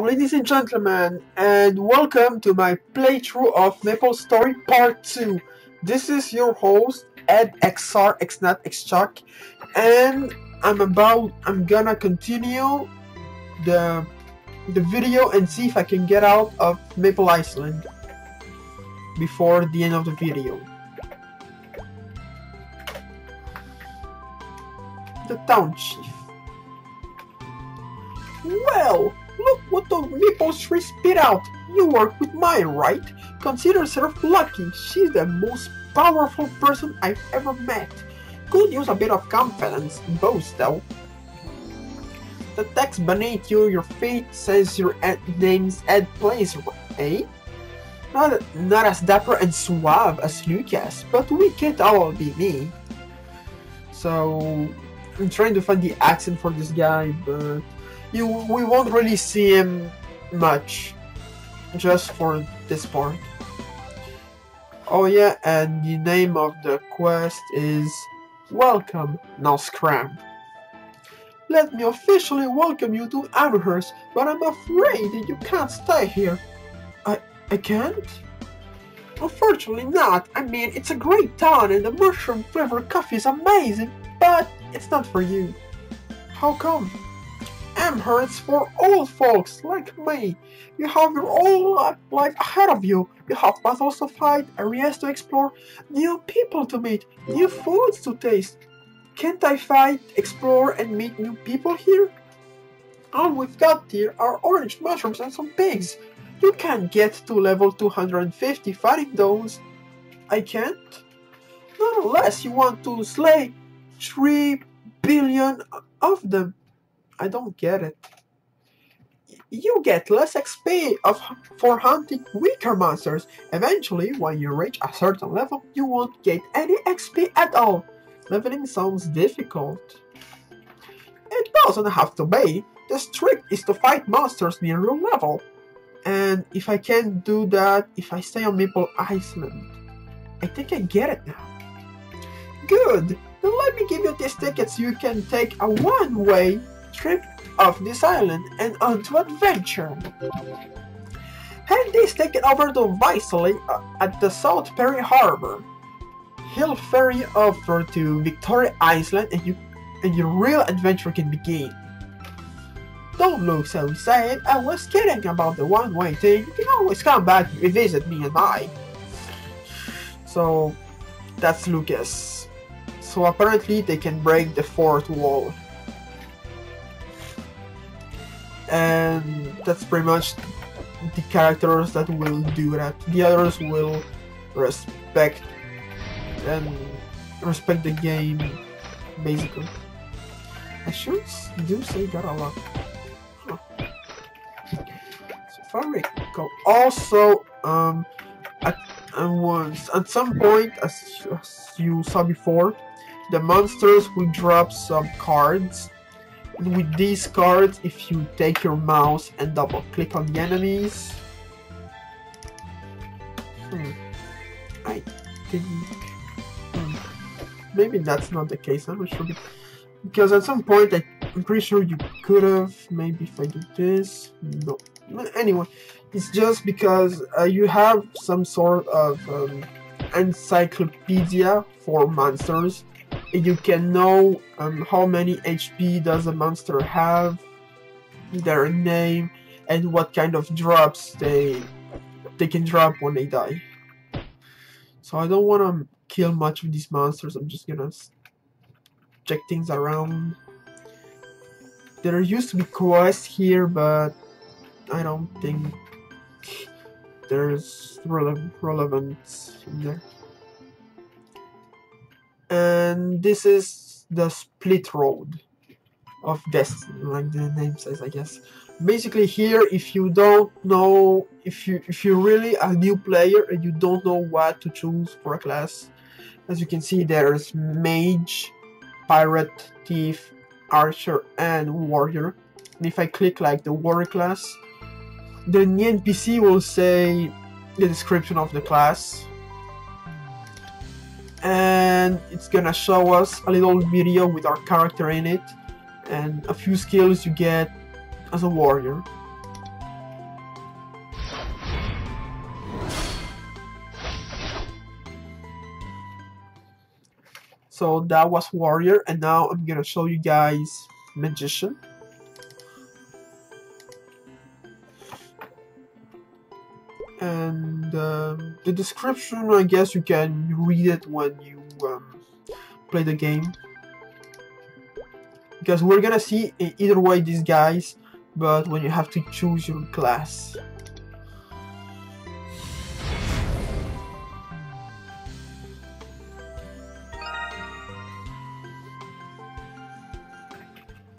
Ladies and gentlemen, and welcome to my playthrough of MapleStory Part 2. This is your host, Ed XR XNAT XChuck, and I'm about I'm gonna continue the the video and see if I can get out of Maple Island before the end of the video. The town chief. Well, look what the maple tree spit out. You work with Mai, right? Consider yourself lucky. She's the most powerful person I've ever met. Could use a bit of confidence in both, though. The text beneath you, your feet, says your name's Ed Blaze, eh? Not, not as dapper and suave as Lucas, but we can't all be me. So, I'm trying to find the accent for this guy, but you we won't really see him much just for this part. Oh yeah, and the name of the quest is Welcome, now Scram. Let me officially welcome you to Amherst, but I'm afraid that you can't stay here. I I can't? Unfortunately not. I mean, it's a great town and the mushroom flavored coffee is amazing, but it's not for you. How come? Amherst for old folks like me. You have your whole life ahead of you. You have battles to fight, areas to explore, new people to meet, new foods to taste. Can't I fight, explore, and meet new people here? All we've got here are orange mushrooms and some pigs. You can't get to level 250 fighting those. I can't? Not unless you want to slay 3 billion of them. I don't get it. You get less XP of, for hunting weaker monsters. Eventually, when you reach a certain level, you won't get any XP at all. Leveling sounds difficult. It doesn't have to be. The trick is to fight monsters near your level. And if I can't do that, if I stay on Maple Island, I think I get it now. Good! Then let me give you these tickets you can take a one-way trip off this island and onto adventure. Hand this taken over to Vicely uh, at the South Perry Harbor. He'll ferry over to Victoria Island and you and your real adventure can begin. Don't look so sad, I was kidding about the one-way thing. You can always come back and revisit me and I. So, that's Lucas. So apparently they can break the fourth wall. And that's pretty much the characters that will do that. The others will respect and respect the game, basically. I should do say that a lot. Huh. So far we go. Also, um, at once at some point, as, as you saw before, the monsters will drop some cards with these cards, if you take your mouse and double click on the enemies, hmm, I think hmm, maybe that's not the case. I'm not sure because at some point I'm pretty sure you could have. Maybe if I do this, no. Anyway, it's just because uh, you have some sort of um, encyclopedia for monsters you can know um, how many HP does a monster have, their name, and what kind of drops they they can drop when they die. So I don't want to kill much of these monsters. I'm just gonna check things around. There used to be quests here, but I don't think there's rele relevance in there and this is the split road of destiny like the name says i guess. Basically here if you don't know if you if you're really a new player and you don't know what to choose for a class as you can see there's mage pirate thief archer and warrior. And if i click like the warrior class then the npc will say the description of the class and it's gonna show us a little video with our character in it and a few skills you get as a warrior. So that was warrior and now I'm gonna show you guys magician. and uh, the description I guess you can read it when you um, play the game. Because we're gonna see either way these guys, but when you have to choose your class.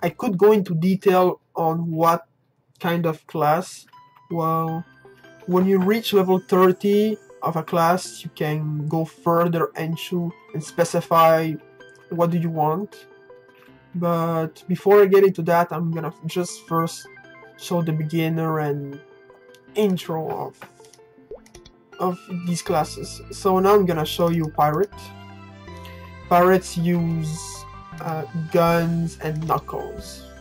I could go into detail on what kind of class. Well, when you reach level 30 of a class, you can go further into and specify what do you want. But before I get into that, I'm gonna just first show the beginner and intro of of these classes. So now I'm gonna show you pirate. Pirates use uh, guns and knuckles.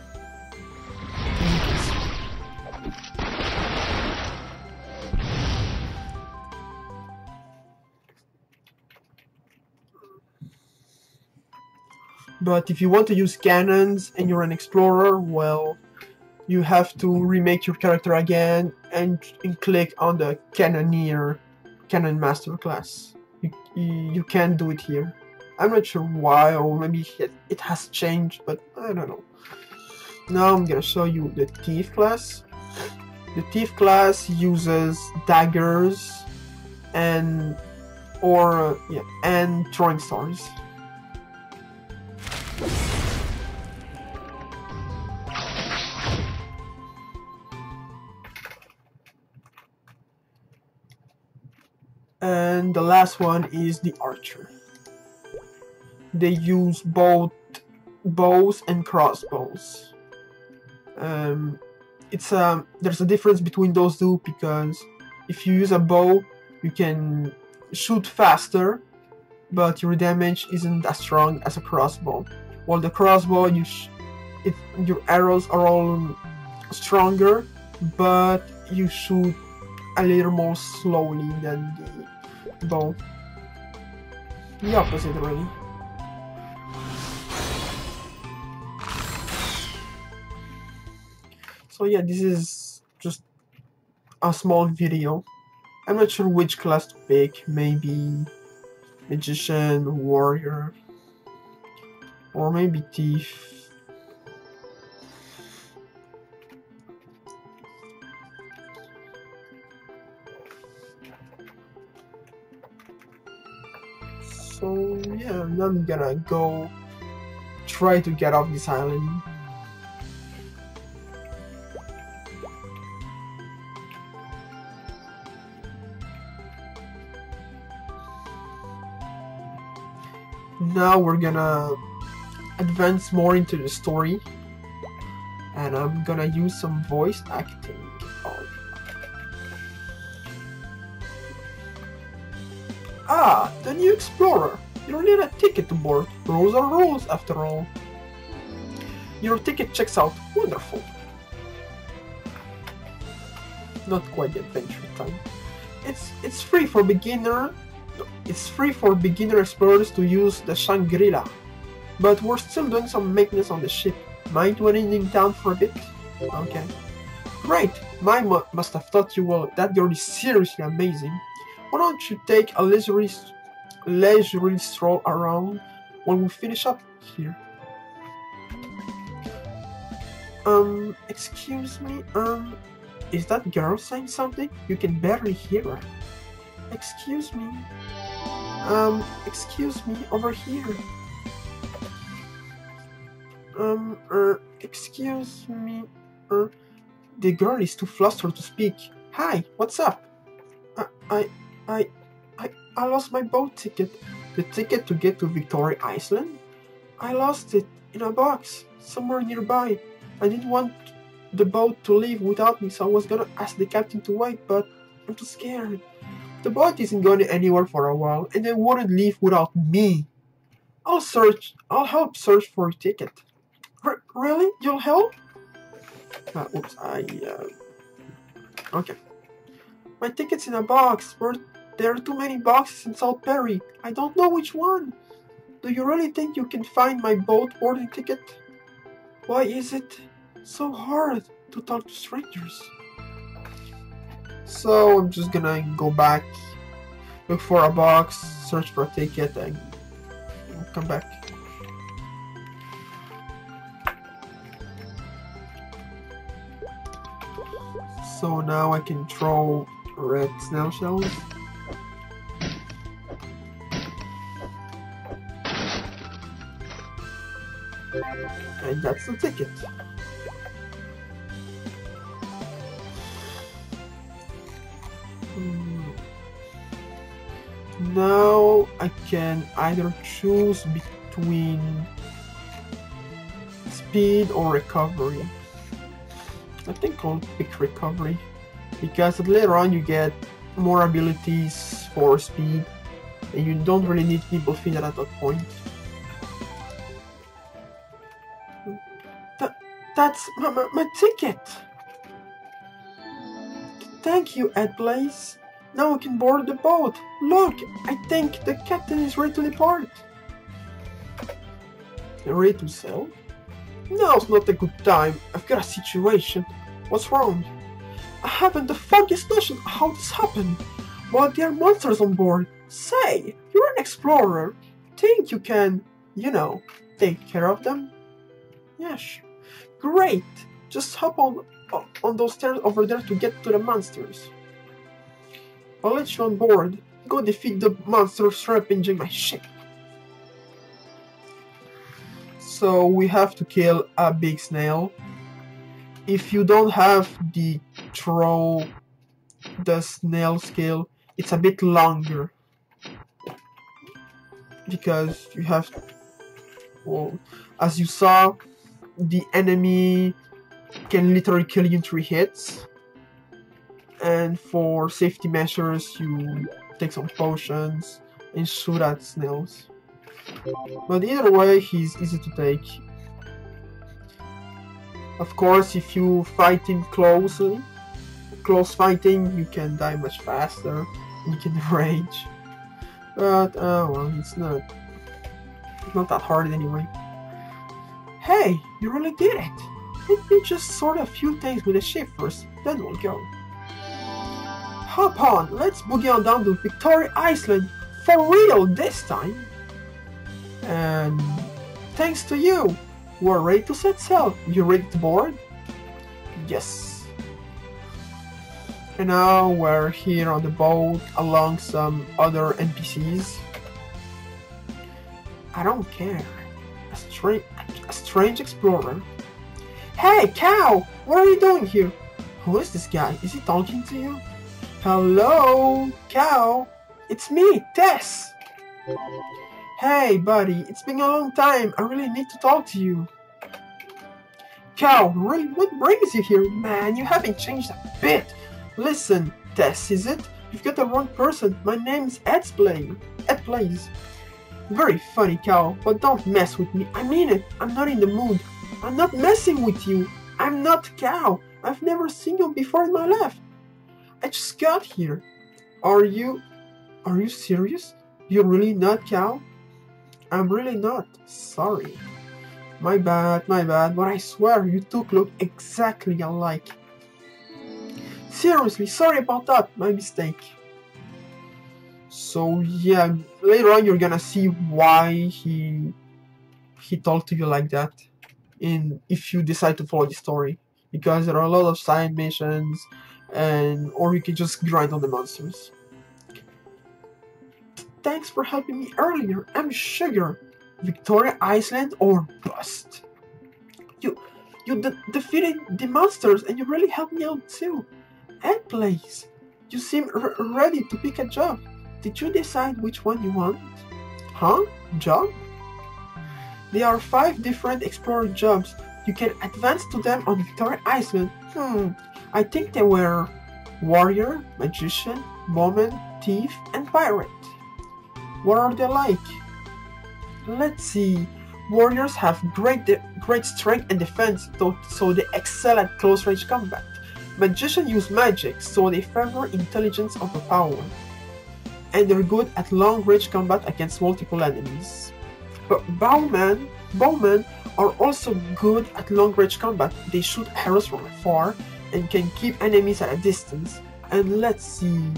But if you want to use cannons and you're an explorer, well, you have to remake your character again and, and click on the Cannoneer Cannon Master class. You, you, can't do it here. I'm not sure why, or maybe it has changed, but I don't know. Now I'm gonna show you the Thief class. The Thief class uses daggers and or yeah, and throwing stars. The last one is the archer they use both bows and crossbows. Um, it's a um, there's a difference between those two because if you use a bow, you can shoot faster, but your damage isn't as strong as a crossbow. While the crossbow, you it, your arrows are all stronger, but you shoot a little more slowly than the bow. The opposite, really. So yeah, this is just a small video. I'm not sure which class to pick, maybe Magician, Warrior, or maybe Thief. Yeah, I'm gonna go try to get off this island. now we're gonna advance more into the story and I'm gonna use some voice acting Ah, the new explorer! You don't need a ticket to board. Rules are rules, after all. Your ticket checks out. Wonderful. Not quite adventure time. It's it's free for beginner it's free for beginner explorers to use the Shangri-La, but we're still doing some maintenance on the ship. Mind waiting down for a bit? Okay. Great! Mai must have thought you were that girl is seriously amazing. Why don't you take a leisurely, leisurely stroll around when we finish up here? Um, excuse me, um, is that girl saying something? You can barely hear her. Excuse me. Um, excuse me, over here. Um, er, excuse me, er, the girl is too flustered to speak. Hi, what's up? I, I, I, I, lost my boat ticket. The ticket to get to Victoria Island? I lost it in a box somewhere nearby. I didn't want the boat to leave without me, so I was gonna ask the captain to wait, but I'm too scared. The boat isn't going anywhere for a while, and they wouldn't leave without me. I'll search. I'll help search for a ticket. R really? You'll help? Uh, oops, I, uh... Okay. My ticket's in a box. Where there are too many boxes in Perry. I don't know which one. Do you really think you can find my boat boarding ticket? Why is it so hard to talk to strangers? So I'm just gonna go back, look for a box, search for a ticket, and come back. So now I can throw red snail shells. That's the ticket. Hmm. Now I can either choose between speed or recovery. I think I'll pick recovery because later on you get more abilities for speed and you don't really need people feed at that point. That's my, my, my ticket! Thank you, Ed Blaze. Now we can board the boat. Look, I think the captain is ready to depart. Ready to sail? Now's not a good time. I've got a situation. What's wrong? I haven't the foggiest notion how this happened. But there are monsters on board. Say, you're an explorer. Think you can, you know, take care of them? Yes. Great. Just hop on on those stairs over there to get to the monsters. I'll let you on board. Go defeat the monsters rampaging my ship. So we have to kill a big snail. If you don't have the throw the snail skill, it's a bit longer. Because you have well as you saw the enemy can literally kill you in three hits. And for safety measures, you take some potions and shoot at snails. But either way, he's easy to take. Of course, if you fight him closely, close fighting, you can die much faster. You can rage. But, uh, well, it's not, not that hard anyway. Hey, you really did it! Let me just sort a few things with the ship first, then we'll go. Hop on, let's boogie on down to Victoria Island, for real this time! And thanks to you, we're ready to set sail. You ready to board? Yes. And now we're here on the boat along some other NPCs. I don't care. A, stra a strange explorer Hey, cow! What are you doing here? Who is this guy? Is he talking to you? Hello, cow? It's me, Tess! Hey, buddy, it's been a long time. I really need to talk to you. Cow, really, what brings you here? Man, you haven't changed a bit. Listen, Tess, is it? You've got the wrong person. My name's Ed Blaze. Ed Blaze. Very funny, Cow, but don't mess with me. I mean it. I'm not in the mood. I'm not messing with you. I'm not Cow. I've never seen you before in my life. I just got here. Are you... Are you serious? You're really not Cow? I'm really not. Sorry. My bad, my bad, but I swear you two look exactly alike. Seriously, sorry about that, my mistake. So yeah, later on you're gonna see why he he talked to you like that in if you decide to follow the story because there are a lot of side missions and or you can just grind on the monsters. Thanks for helping me earlier. I'm Sugar. Victoria Island or bust. You you de defeated the monsters and you really helped me out too. And Blaze, you seem ready to pick a job. Did you decide which one you want? Huh? Job? There are five different explorer jobs. You can advance to them on Victoria Island. Hmm, I think they were warrior, magician, bowman, thief, and pirate. What are they like? Let's see. Warriors have great great strength and defense, so they excel at close range combat. Magicians use magic, so they favor intelligence over power. And they're good at long range combat against multiple enemies. But bowmen, bowmen are also good at long-range combat. They shoot arrows from afar and can keep enemies at a distance. And let's see,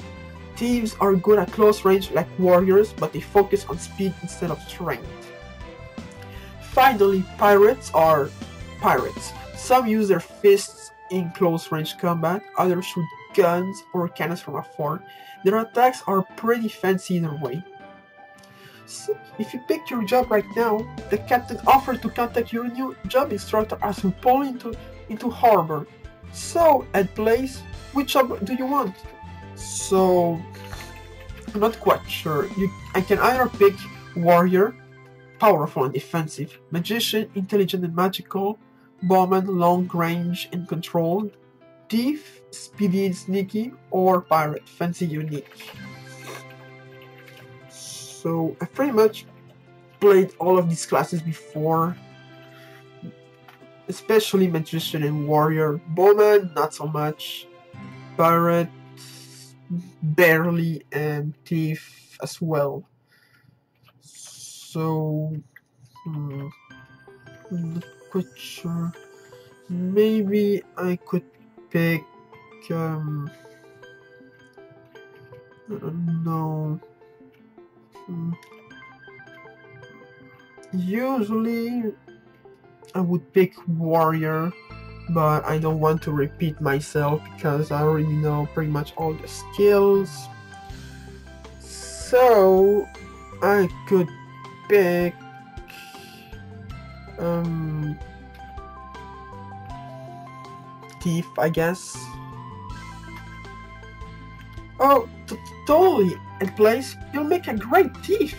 thieves are good at close range like warriors, but they focus on speed instead of strength. Finally, pirates are pirates. Some use their fists in close range combat, others shoot guns or cannons from afar. Their attacks are pretty fancy either way. So if you picked your job right now, the captain offered to contact your new job instructor as we pull into into harbor. So, at place, which job do you want? So, I'm not quite sure. You, I can either pick warrior, powerful and defensive, magician, intelligent and magical, bowman, long range and controlled, thief, speedy and sneaky, or pirate, fancy unique. So I pretty much played all of these classes before, especially magician and warrior. Bowman, not so much. Pirate, barely, and thief as well. So, hmm, not quite sure. Maybe I could pick. Um, no. Usually, I would pick warrior, but I don't want to repeat myself because I already know pretty much all the skills. So, I could pick. Um, thief, I guess. Oh, totally. And place, you'll make a great thief.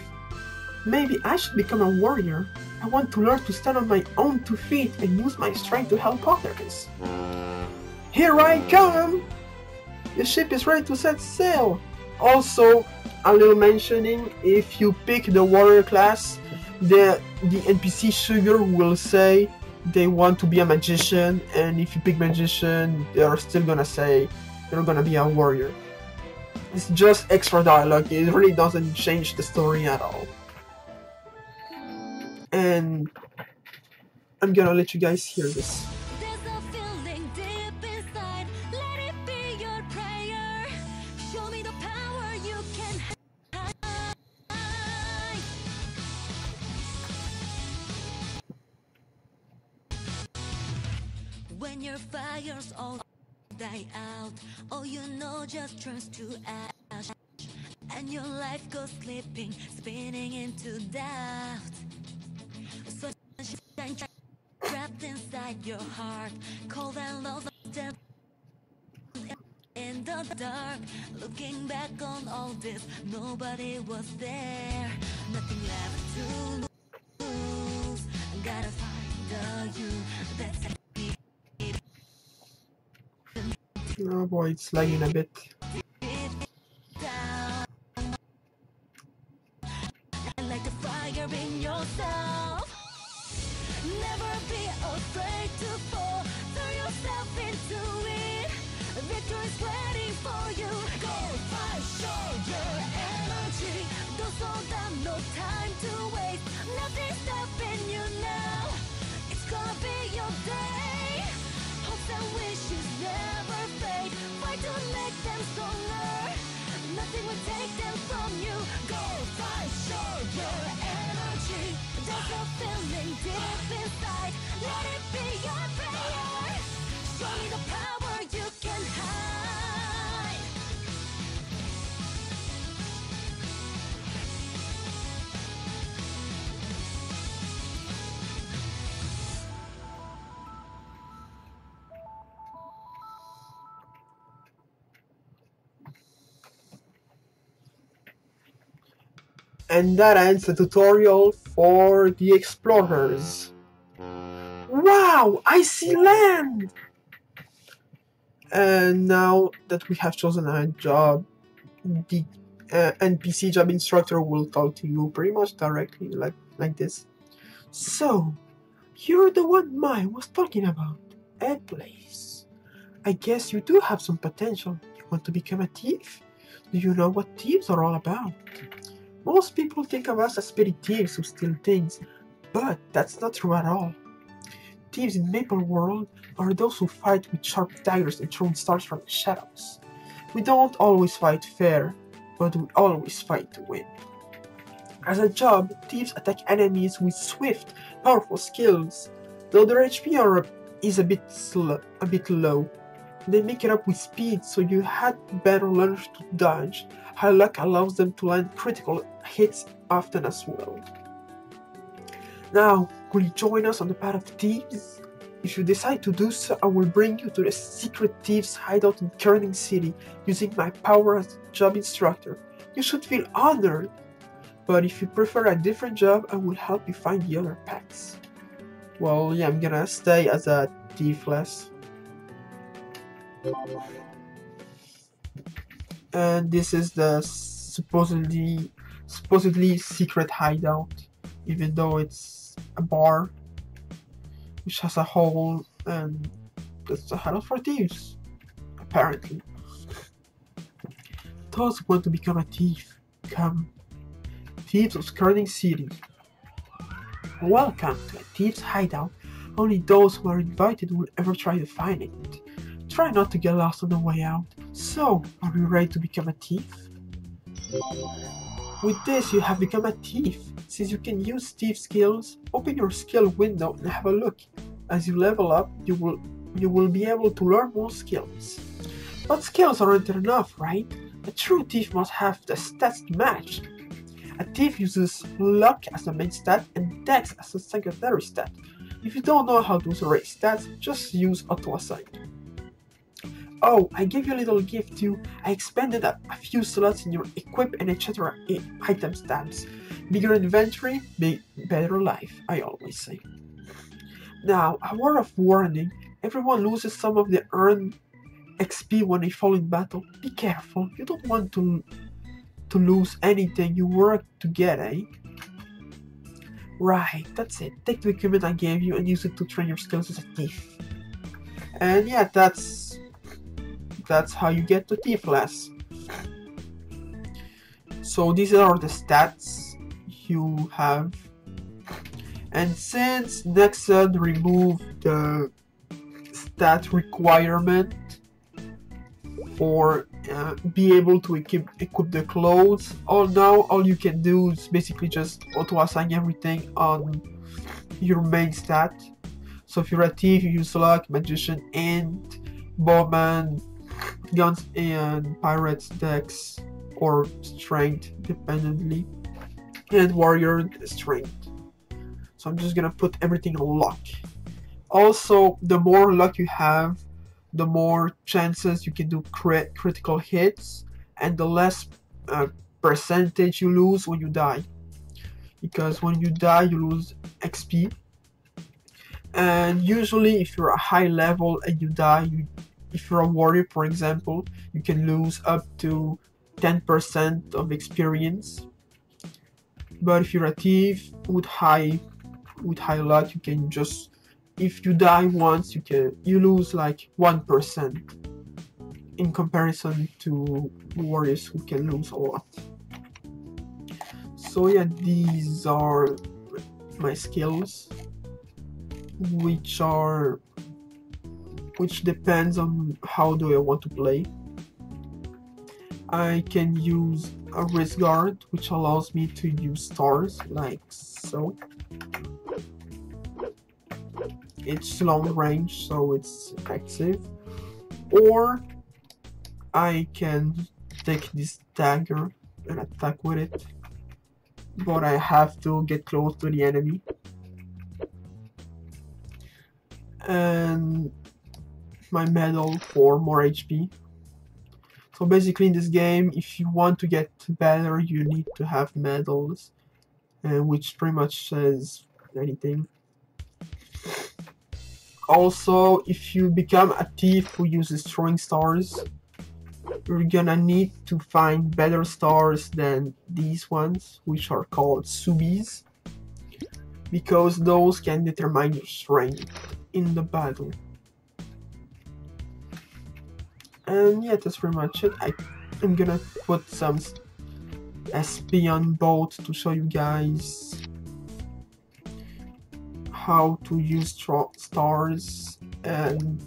Maybe I should become a warrior. I want to learn to stand on my own two feet and use my strength to help others. Here I come! The ship is ready to set sail. Also, a little mentioning, if you pick the warrior class, the, the NPC Sugar will say they want to be a magician, and if you pick magician, they're still gonna say they're gonna be a warrior. It's just extra dialogue, it really doesn't change the story at all. And I'm gonna let you guys hear this. When your fires all die out, all you know just turns to ash. And your life goes slipping, spinning into doubt. So trapped inside your heart, cold and lost in the dark. Looking back on all this, nobody was there. Nothing left to lose. Gotta find the you that's Oh boy, it's lagging a bit. Nothing's stopping you now. It's gonna be your day. And wishes never fade. Fight to make them stronger. Nothing will take them from you. Go show your energy. There's feeling deep inside. Let it be your prayer. Show me the power And that ends the tutorial for the explorers. Wow, I see land! And now that we have chosen a job, the uh, NPC job instructor will talk to you pretty much directly, like like this. So, you're the one Mai was talking about, Ed Blaze. I guess you do have some potential. You want to become a thief? Do you know what thieves are all about? Most people think of us as petty thieves who steal things, but that's not true at all. Thieves in Maple World are those who fight with sharp daggers and throw stars from the shadows. We don't always fight fair, but we always fight to win. As a job, thieves attack enemies with swift, powerful skills. Though their HP are, is a bit a bit low, they make it up with speed, so you had better learn to dodge. High luck allows them to land critical hits often as well. Now, will you join us on the path of thieves? If you decide to do so, I will bring you to the secret thieves hideout in Kerning City using my power as job instructor. You should feel honored. But if you prefer a different job, I will help you find the other pets. Well, yeah, I'm gonna stay as a thiefless. And this is the supposedly supposedly secret hideout, even though it's a bar which has a hole and that's a hideout for thieves, apparently. Those who want to become a thief, come. Thieves of Kerning City. Welcome to a thief's hideout. Only those who are invited will ever try to find it. Try not to get lost on the way out. So, are you ready to become a thief? With this, you have become a thief. Since you can use thief skills, open your skill window and have a look. As you level up, you will you will be able to learn more skills. But skills aren't enough, right? A true thief must have the stats to match. A thief uses luck as a main stat and dex as a secondary stat. If you don't know how to array stats, just use auto-assign. Oh, I gave you a little gift too. I expanded a, a few slots in your equip and etc. i- items tabs. Bigger inventory, big, better life, I always say. Now, a word of warning, everyone loses some of their earned XP when they fall in battle. Be careful, you don't want to to lose anything you work to get, eh? Right, that's it. Take the equipment I gave you and use it to train your skills as a thief. And yeah, that's that's how you get to thiefless. So these are the stats you have. And since Nexon removed the stat requirement for uh, be able to equip equip the clothes. All now all you can do is basically just auto assign everything on your main stat. So if you're a thief, you use luck, magician, and bowman, guns and pirates dex or strength dependently, and warrior strength. So I'm just gonna put everything on luck. Also, the more luck you have, the more chances you can do crit- critical hits, and the less uh, percentage you lose when you die. Because when you die, you lose XP. And usually, if you're a high level and you die, you, if you're a warrior, for example, you can lose up to 10% of experience. But if you're a thief with high with high luck, you can just if you die once you can you lose like 1% in comparison to warriors who can lose a lot so yeah these are my skills which are which depends on how do I want to play. I can use a wrist guard which allows me to use stars like so. It's long range so it's effective or I can take this dagger and attack with it but I have to get close to the enemy. And my medal for more HP so basically in this game if you want to get better you need to have medals and which pretty much says anything. Also if you become a thief who uses throwing stars you're gonna need to find better stars than these ones which are called subis because those can determine your strength in the battle and yeah that's pretty much it I, i'm gonna put some SP on to show you guys how to use stars and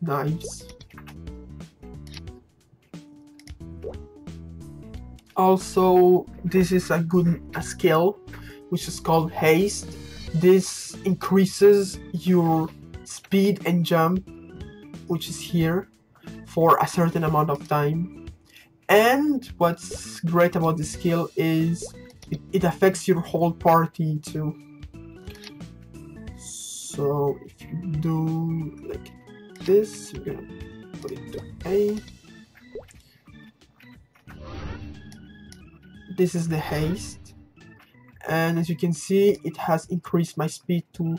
knives. Also, this is a good a skill which is called haste. This increases your speed and jump, which is here, for a certain amount of time. And what's great about this skill is it, it affects your whole party too. So if you do like this, you're gonna put it to A. This is the haste. And as you can see, it has increased my speed to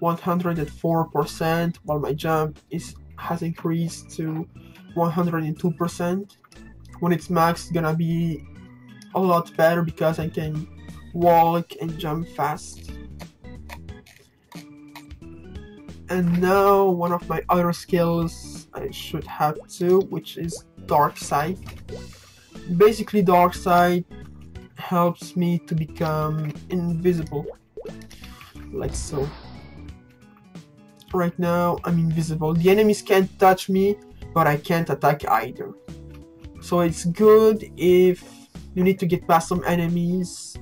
104% while my jump is has increased to 102%. When it's max, it's gonna be a lot better because I can walk and jump fast. And now one of my other skills I should have too, which is Dark Sight. Basically Dark Sight helps me to become invisible. Like so. Right now I'm invisible. The enemies can't touch me, but I can't attack either. So it's good if you need to get past some enemies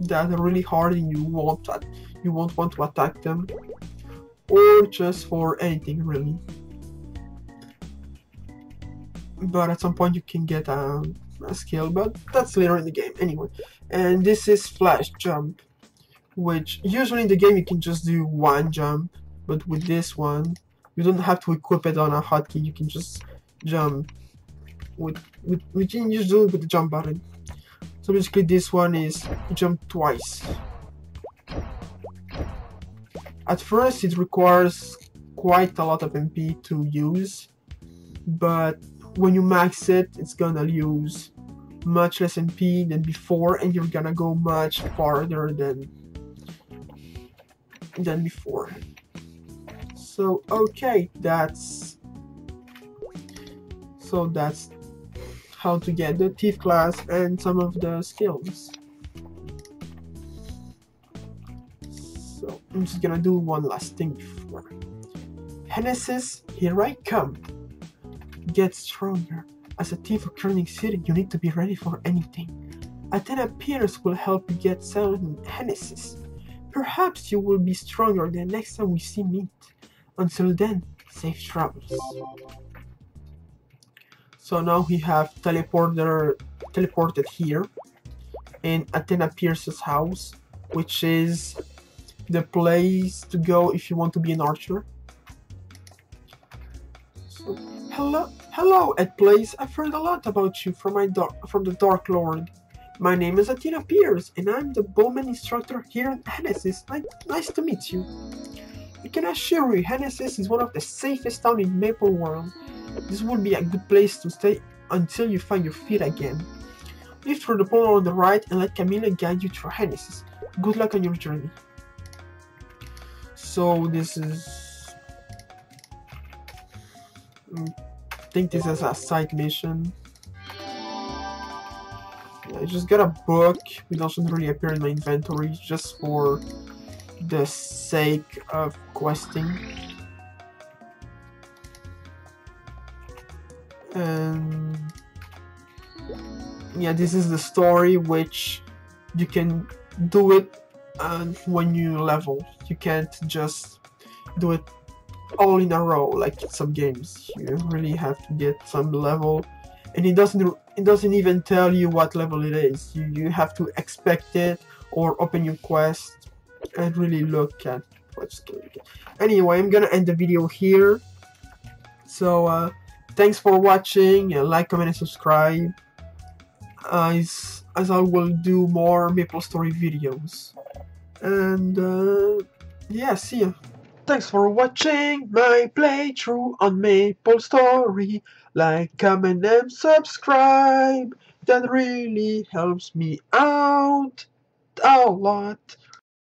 that are really hard and you won't you won't want to attack them or just for anything really but at some point you can get a, a skill but that's later in the game anyway and this is flash jump which usually in the game you can just do one jump but with this one you don't have to equip it on a hotkey you can just jump with, with we can just do it with the jump button. So basically this one is jump twice. At first it requires quite a lot of MP to use but when you max it it's gonna use much less MP than before and you're gonna go much farther than than before so okay that's so that's how to get the thief class and some of the skills. So I'm just gonna do one last thing before. Henesys here I come. Get stronger. As a thief of Kerning City you need to be ready for anything. Athena Pierce will help you get settled in Henesys. Perhaps you will be stronger the next time we see meet until then, safe travels. So now we have teleporter teleported here in Athena Pierce's house, which is the place to go if you want to be an archer. So, hello, hello, Ed Blaze. I've heard a lot about you from my from the Dark Lord. My name is Athena Pierce, and I'm the bowman instructor here in Henesys. Nice to meet you. Can assure you, Henesys is one of the safest towns in Maple World. This would be a good place to stay until you find your feet again. Lift through the pole on the right and let Camilla guide you through Henesys. Good luck on your journey. So this is... Mm, I think this is a side mission. I just got a book. It doesn't really appear in my inventory just for the sake of questing. And um, yeah, this is the story which you can do it and when you level. You can't just do it all in a row like some games. You really have to get some level and it doesn't it doesn't even tell you what level it is. You you have to expect it or open your quest and really look at what's going on. Anyway, I'm gonna end the video here. So, uh, thanks for watching. Uh, like, comment, and subscribe. As, as I will do more MapleStory videos. And, uh, yeah, see ya. Thanks for watching my playthrough on MapleStory. Like, comment, and subscribe. That really helps me out a lot.